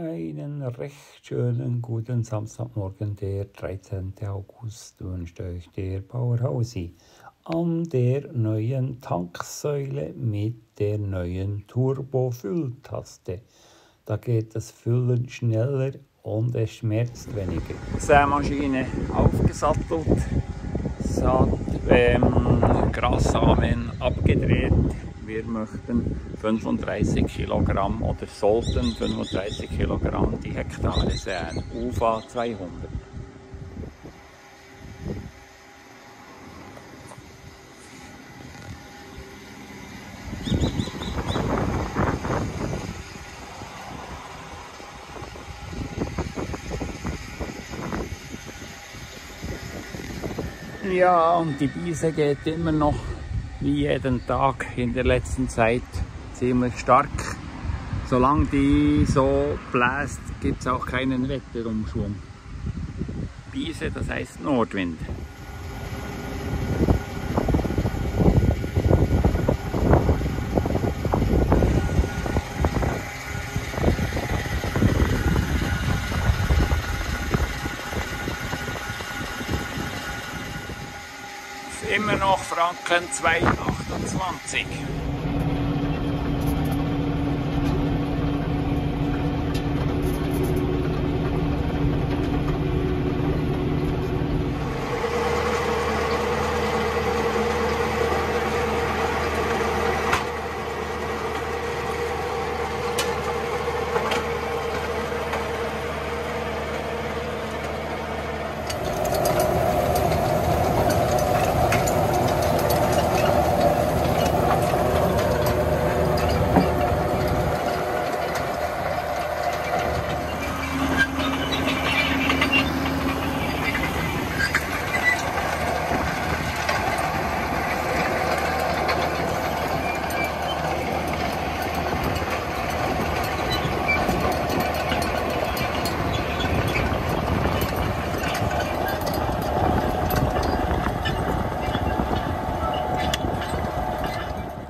Einen recht schönen guten Samstagmorgen, der 13. August, wünscht euch der Bauerhausi an der neuen Tanksäule mit der neuen Turbo-Fülltaste. Da geht das Füllen schneller und es schmerzt weniger. Sämaschine aufgesattelt, Saat, ähm, Grassamen abgedreht möchten 35 Kilogramm oder sollten 35 Kilogramm die Hektare säen. UFA 200. Ja, und die Biese geht immer noch wie jeden Tag in der letzten Zeit ziemlich stark. Solange die so bläst, gibt es auch keinen Wetterumschwung. Biese, das heißt Nordwind. Immer noch Franken 2,28.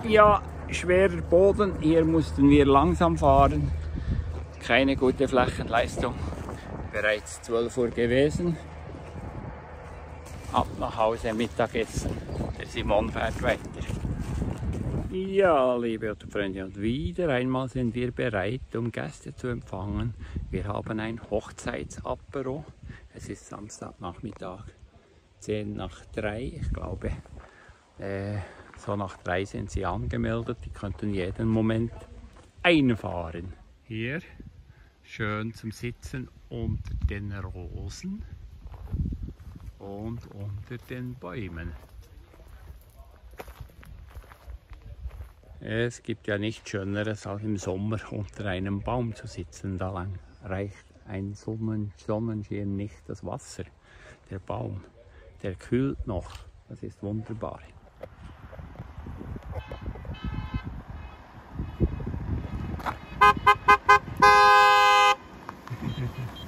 Ja, schwerer Boden. Hier mussten wir langsam fahren. Keine gute Flächenleistung. Bereits 12 Uhr gewesen. Ab nach Hause Mittagessen. Der Simon fährt weiter. Ja, liebe Freunde, und wieder einmal sind wir bereit, um Gäste zu empfangen. Wir haben ein Hochzeitsapero. Es ist Samstagnachmittag, 10 nach 3, ich glaube. Äh, so nach drei sind sie angemeldet. Die könnten jeden Moment einfahren. Hier schön zum Sitzen unter den Rosen und unter den Bäumen. Es gibt ja nichts Schöneres als im Sommer unter einem Baum zu sitzen. Da lang reicht ein Sonnen Sonnenschein nicht das Wasser. Der Baum, der kühlt noch. Das ist wunderbar. смотрите.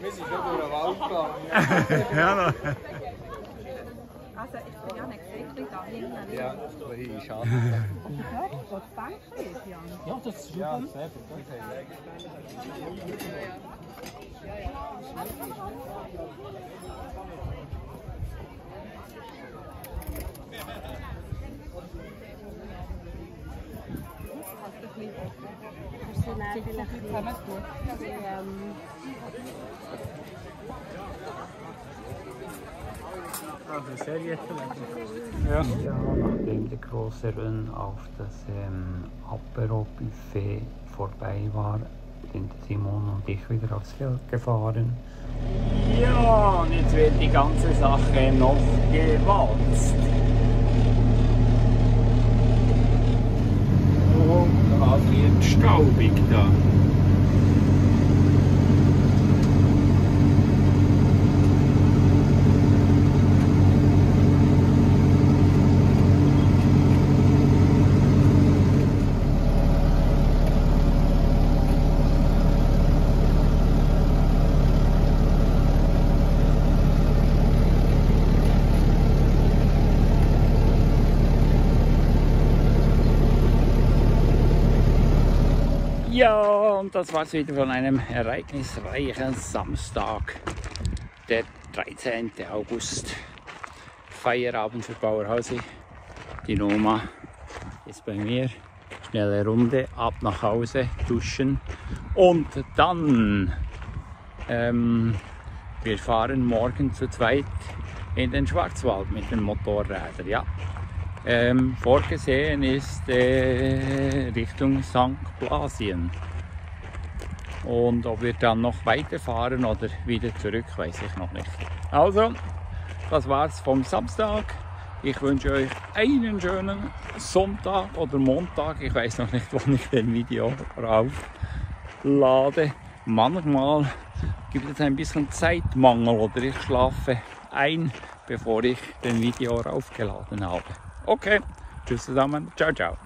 Wir sind über den Wald gegangen. ja, Also ich bin ja nicht gesehen, da hinten. Ja, da hinten ist schade. Hört, was denkst du jetzt, Jan? Ja, das ist schon ja, gut. Sehr gut. Thank you ja, nachdem der große Run auf das ähm, Apero-Buffet vorbei war, sind Simon und ich wieder aufs Feld gefahren. Ja, und jetzt wird die ganze Sache noch gewalzt. Oh, da wird staubig da. Ja, und das war es wieder von einem ereignisreichen Samstag, der 13. August. Feierabend für Bauerhausi. Die Noma ist bei mir. Schnelle Runde, ab nach Hause, duschen und dann ähm, wir fahren morgen zu zweit in den Schwarzwald mit den Motorrädern. Ja, ähm, vorgesehen ist äh, Richtung St. Blasien. Und ob wir dann noch weiterfahren oder wieder zurück, weiß ich noch nicht. Also, das war's vom Samstag. Ich wünsche euch einen schönen Sonntag oder Montag. Ich weiß noch nicht, wann ich den Video rauflade. Manchmal gibt es ein bisschen Zeitmangel oder ich schlafe ein, bevor ich den Video raufgeladen habe. Okay, tschüss zusammen, ciao, ciao.